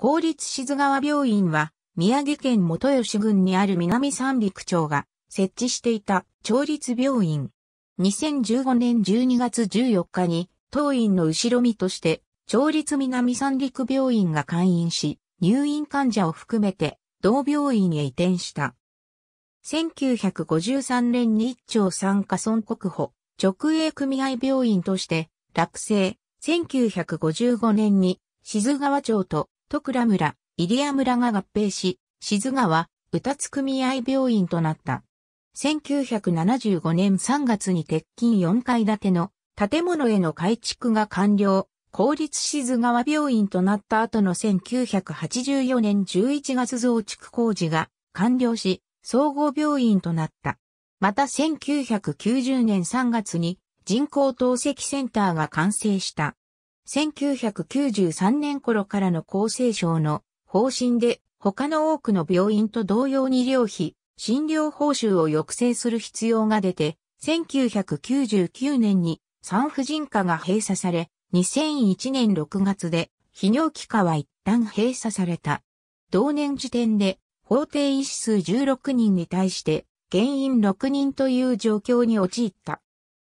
公立静川病院は、宮城県元吉郡にある南三陸町が設置していた町立病院。2015年12月14日に当院の後ろ身として町立南三陸病院が開院し、入院患者を含めて同病院へ移転した。1953年に一町三家村国保直営組合病院として落成、1955年に静川町と徳倉村、入谷村が合併し、静川、歌津組合病院となった。1975年3月に鉄筋4階建ての建物への改築が完了、公立静川病院となった後の1984年11月増築工事が完了し、総合病院となった。また1990年3月に人工透析センターが完成した。1993年頃からの厚生省の方針で他の多くの病院と同様に医療費、診療報酬を抑制する必要が出て、1999年に産婦人科が閉鎖され、2001年6月で、泌尿器科は一旦閉鎖された。同年時点で、法定医師数16人に対して、原因6人という状況に陥った。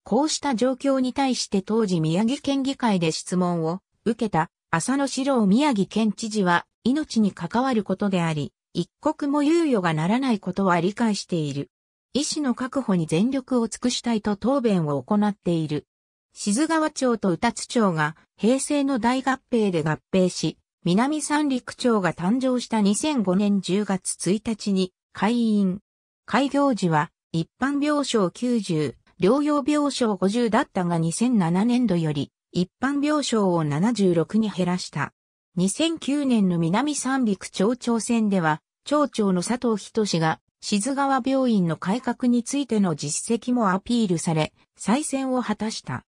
こうした状況に対して当時宮城県議会で質問を受けた浅野史郎宮城県知事は命に関わることであり、一刻も猶予がならないことは理解している。医師の確保に全力を尽くしたいと答弁を行っている。静川町と歌津町が平成の大合併で合併し、南三陸町が誕生した2005年10月1日に開院。開業時は一般病床90、療養病床50だったが2007年度より一般病床を76に減らした。2009年の南三陸町長選では、町長の佐藤仁が静川病院の改革についての実績もアピールされ、再選を果たした。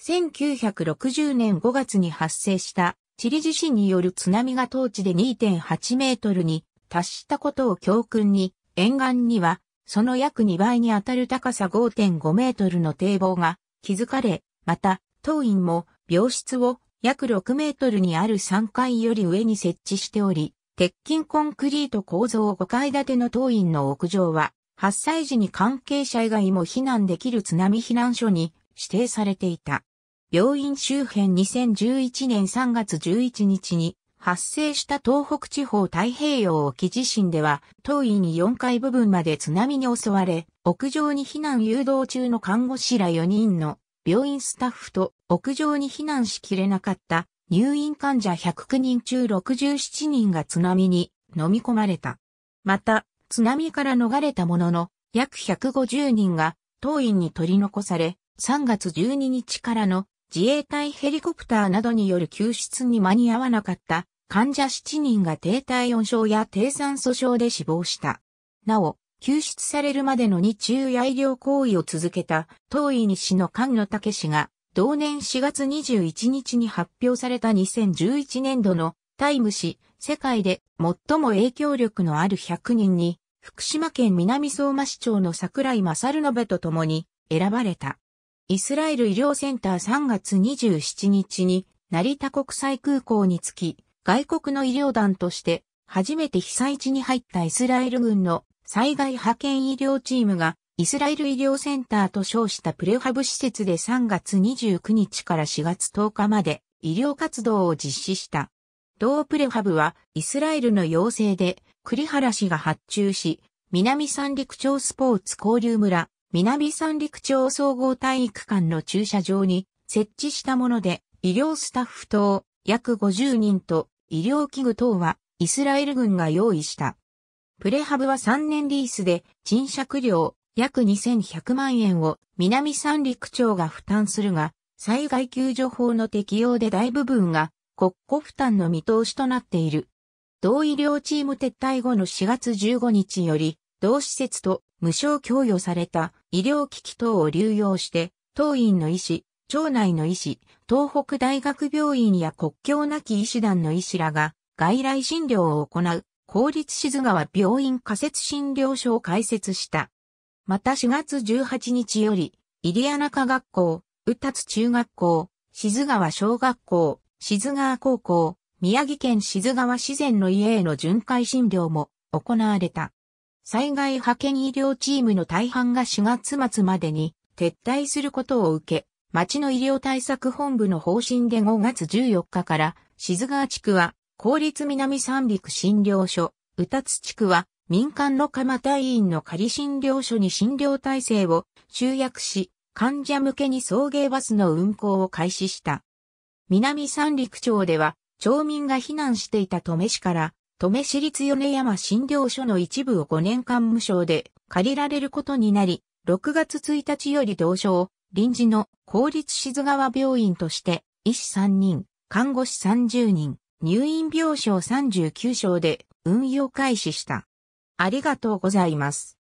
1960年5月に発生したチリ地震による津波が当地で2.8メートルに達したことを教訓に、沿岸にはその約2倍にあたる高さ5.5メートルの堤防が築かれ、また当院も病室を約6メートルにある3階より上に設置しており、鉄筋コンクリート構造5階建ての当院の屋上は、発災時に関係者以外も避難できる津波避難所に指定されていた。病院周辺2011年3月11日に発生した東北地方太平洋沖地震では、当院に4階部分まで津波に襲われ、屋上に避難誘導中の看護師ら4人の病院スタッフと屋上に避難しきれなかった入院患者109人中67人が津波に飲み込まれた。また、津波から逃れたものの約150人が当院に取り残され、3月12日からの自衛隊ヘリコプターなどによる救出に間に合わなかった患者7人が低体温症や低酸素症で死亡した。なお、救出されるまでの日中や医療行為を続けた当院医師の菅野武氏が同年4月21日に発表された2011年度のタイム誌世界で最も影響力のある100人に福島県南相馬市長の桜井正信と共に選ばれた。イスラエル医療センター3月27日に成田国際空港に着き、外国の医療団として初めて被災地に入ったイスラエル軍の災害派遣医療チームがイスラエル医療センターと称したプレハブ施設で3月29日から4月10日まで医療活動を実施した。同プレハブはイスラエルの要請で栗原氏が発注し、南三陸町スポーツ交流村南三陸町総合体育館の駐車場に設置したもので、医療スタッフ等約50人と医療器具等はイスラエル軍が用意した。プレハブは3年リースで賃借料約2100万円を南三陸町が負担するが、災害救助法の適用で大部分が国庫負担の見通しとなっている。同医療チーム撤退後の4月15日より、同施設と無償供与された医療機器等を流用して、当院の医師、町内の医師、東北大学病院や国境なき医師団の医師らが外来診療を行う公立静川病院仮設診療所を開設した。また4月18日より、イリアナ科学校、宇達中学校、静川小学校、静川高校、宮城県静川自然の家への巡回診療も行われた。災害派遣医療チームの大半が4月末までに撤退することを受け、町の医療対策本部の方針で5月14日から静川地区は公立南三陸診療所、宇達地区は民間の蒲田医院の仮診療所に診療体制を集約し、患者向けに送迎バスの運行を開始した。南三陸町では、町民が避難していた登米市から、登米市立米山診療所の一部を5年間無償で借りられることになり、6月1日より同省、臨時の公立静川病院として、医師3人、看護師30人、入院病床39床で運用開始した。ありがとうございます。